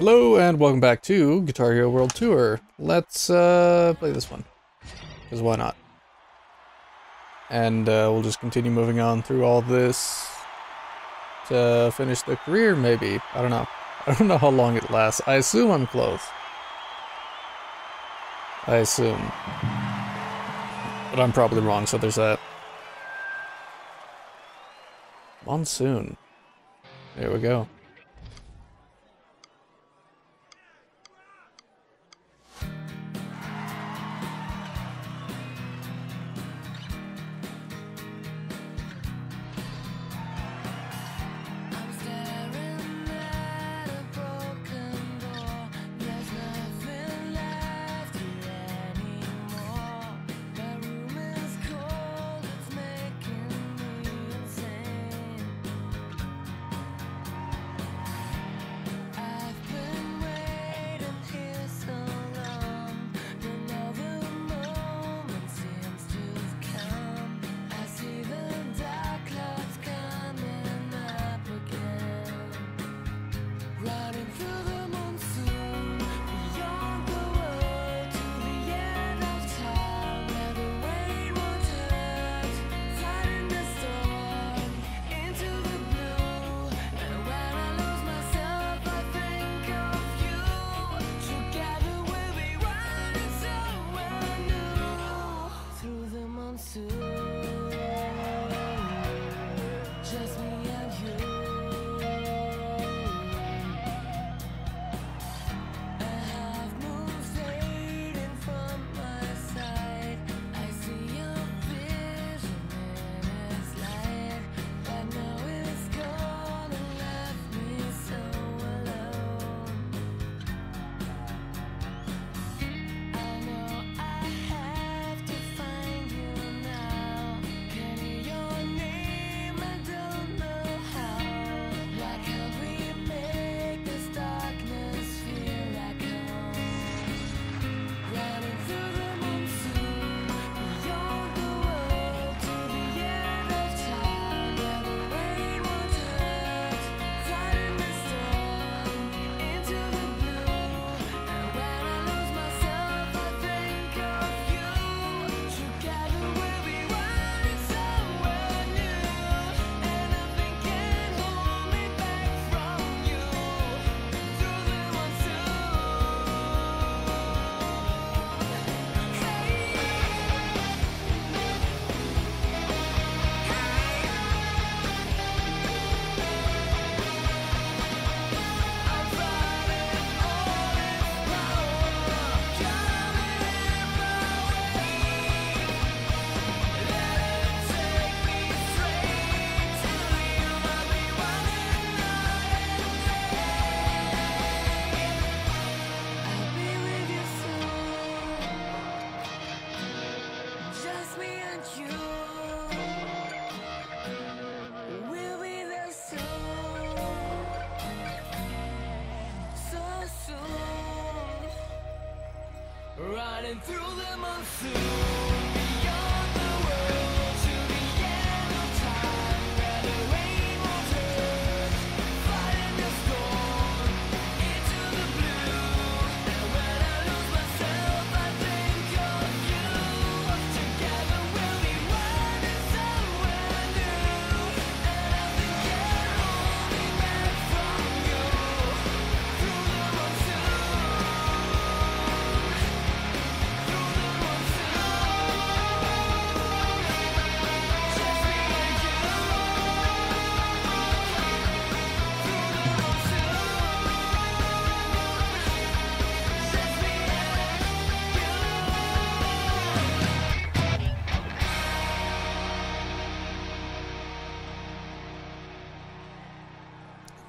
Hello and welcome back to Guitar Hero World Tour. Let's uh, play this one, because why not? And uh, we'll just continue moving on through all this to finish the career, maybe. I don't know. I don't know how long it lasts. I assume I'm close. I assume. But I'm probably wrong, so there's that. Monsoon. There we go.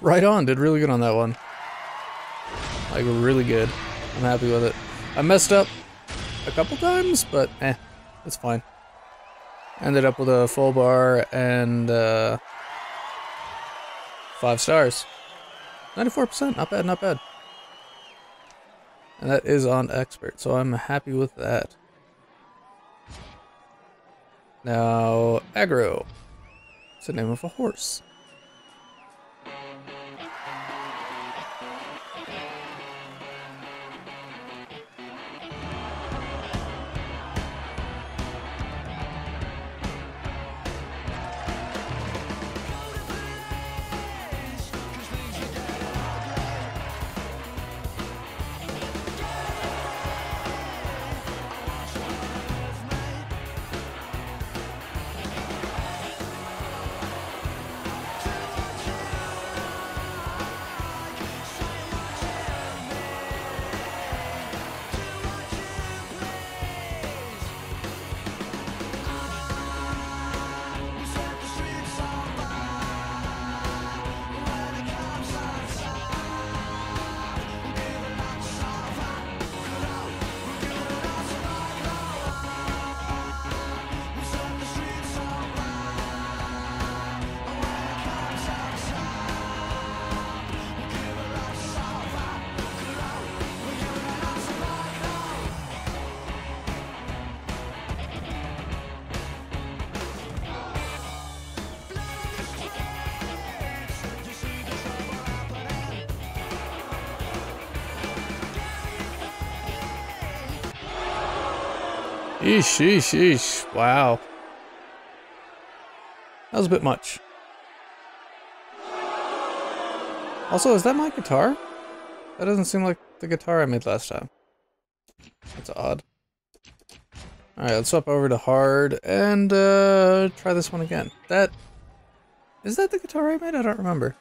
Right on, did really good on that one. Like, really good. I'm happy with it. I messed up a couple times, but eh, it's fine. Ended up with a full bar and uh, five stars. 94%, not bad, not bad. And that is on expert, so I'm happy with that. Now, aggro. It's the name of a horse. Eesh, eesh, eesh. Wow. That was a bit much. Also, is that my guitar? That doesn't seem like the guitar I made last time. That's odd. Alright, let's swap over to hard and uh, try this one again. That... Is that the guitar I made? I don't remember.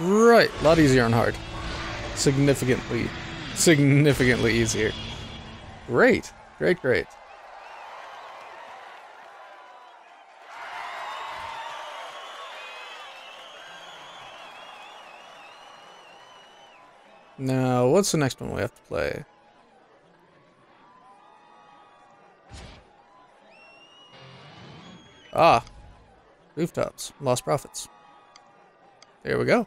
Right, a lot easier on hard. Significantly, significantly easier. Great, great, great. Now, what's the next one we have to play? Ah, rooftops, Lostprophets. There we go.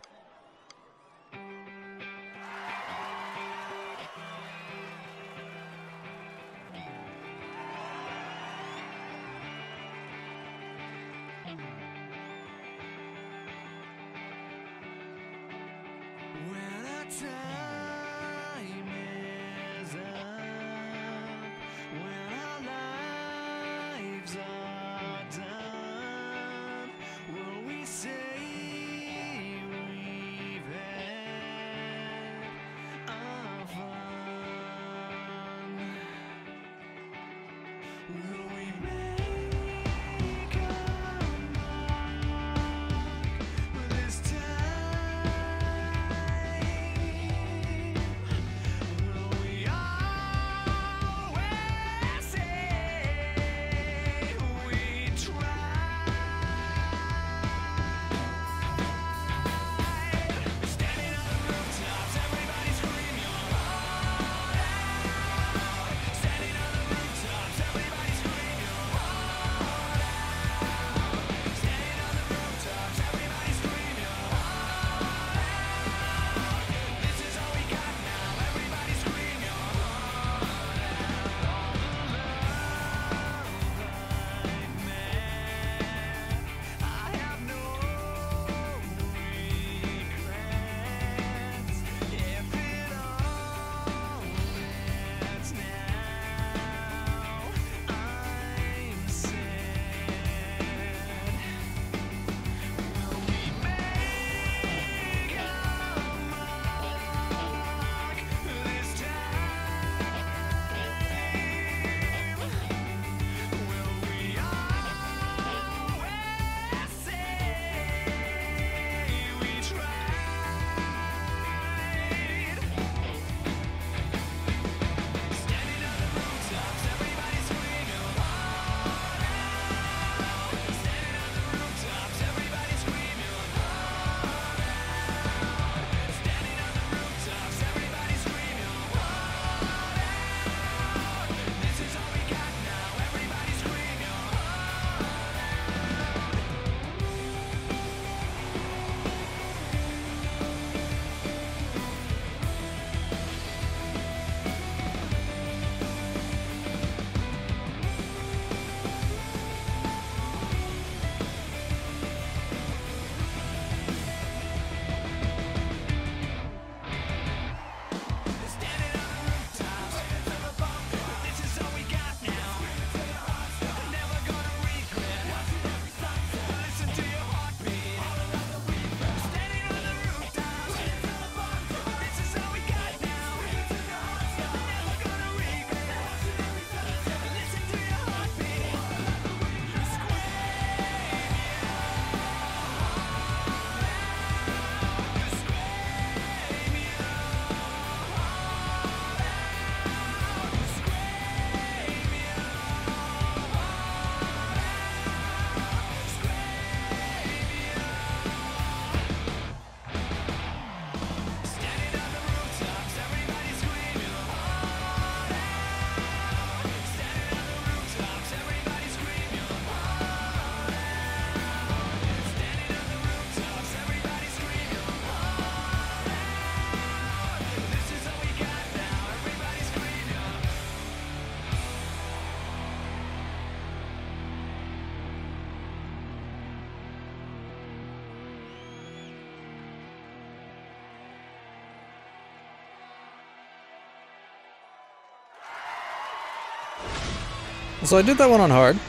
So I did that one on hard.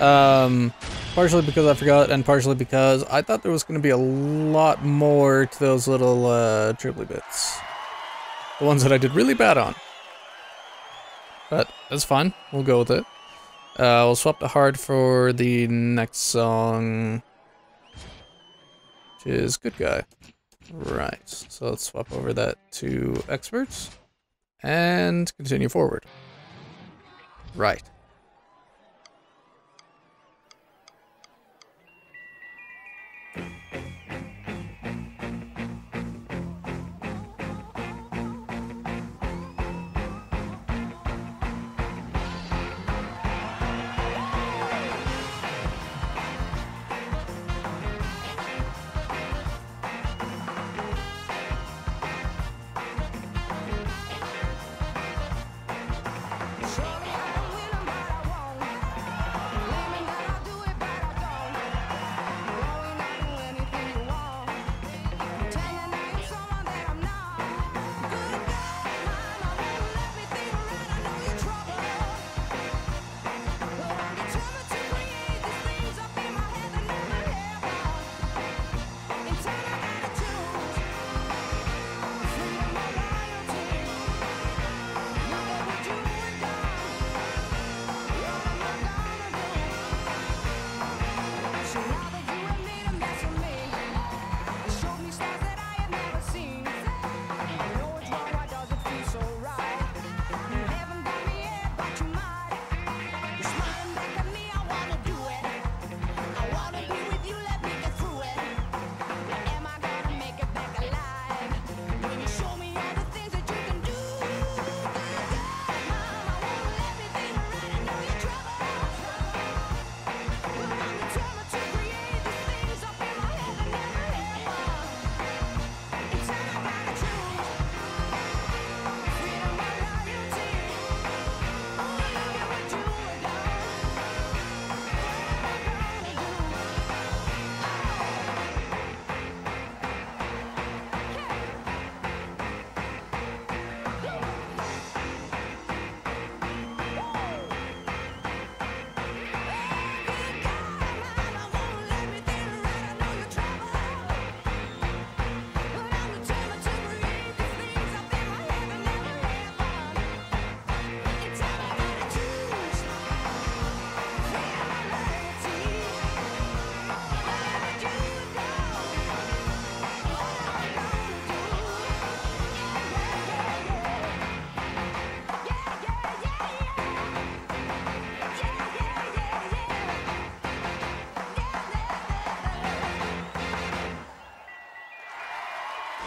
Um, partially because I forgot, and partially because I thought there was going to be a lot more to those little uh, triply bits. The ones that I did really bad on. But that's fine. We'll go with it. Uh, we'll swap to hard for the next song, which is Good Guy. Right. So let's swap over that to experts and continue forward. Right.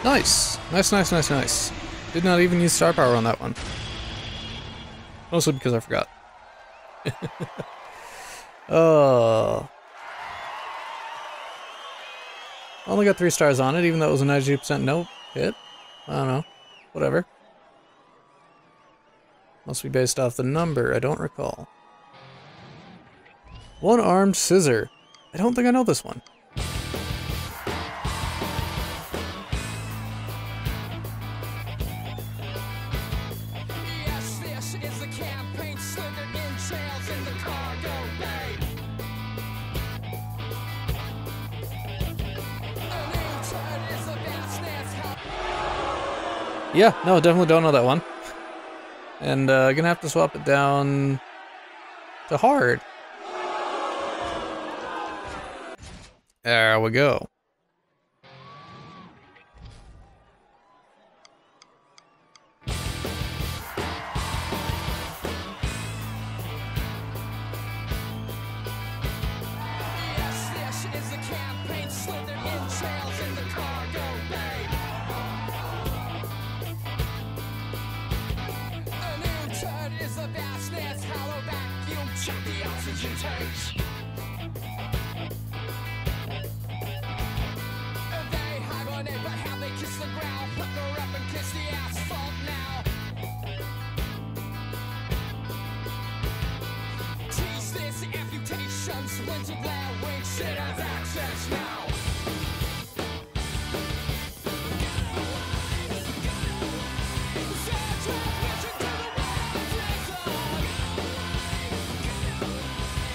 Nice. Nice, nice, nice, nice. Did not even use star power on that one. Mostly because I forgot. oh. Only got three stars on it, even though it was a 92% nope hit. I don't know. Whatever. Must be based off the number, I don't recall. One armed scissor. I don't think I know this one. Yeah, no, definitely don't know that one. And uh, gonna have to swap it down to hard. There we go. Tanks. They hibernate, but how they kiss the ground, up and kiss the asphalt now. Tease this glare, wing shit has access now.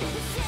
Yeah.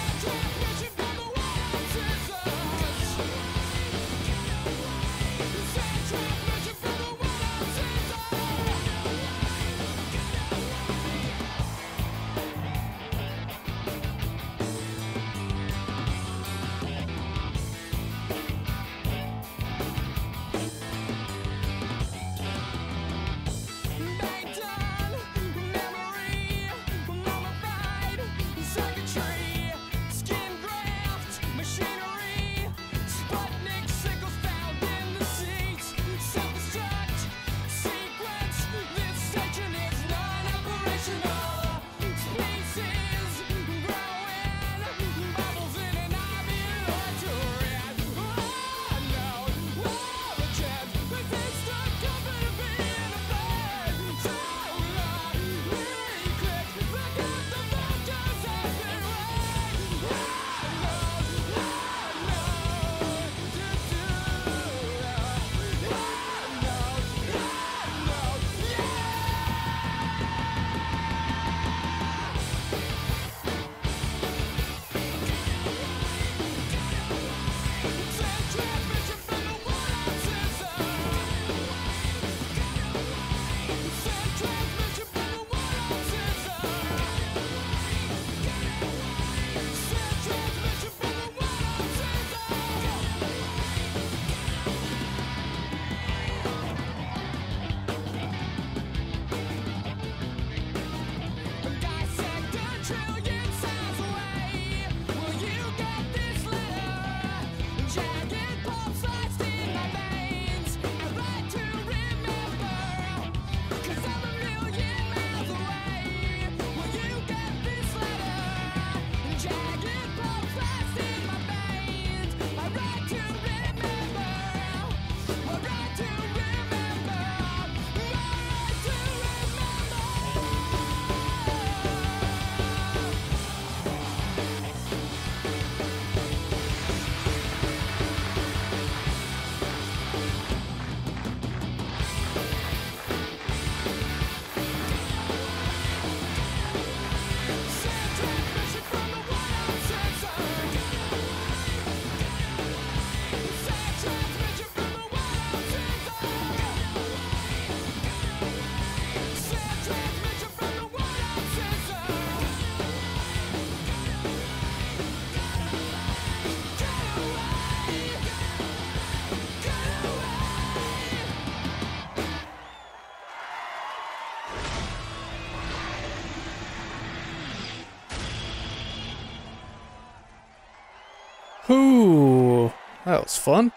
Ooh, that was fun.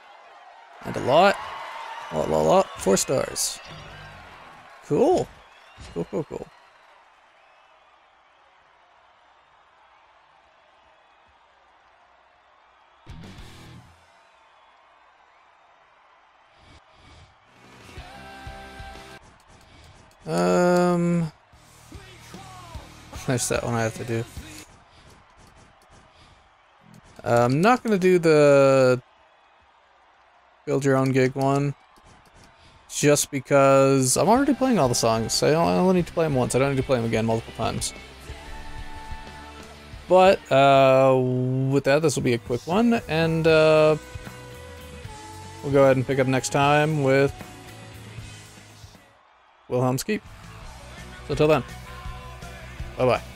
And a lot. Lot, lot, lot. Four stars. Cool. Cool, cool, cool. Um, there's that one I have to do. I'm not gonna do the build your own gig one, just because I'm already playing all the songs. Only- I only need to play them once. I don't need to play them again multiple times. But uh, with that, this will be a quick one, and uh, we'll go ahead and pick up next time with Wilhelm's Keep. So till then, bye bye.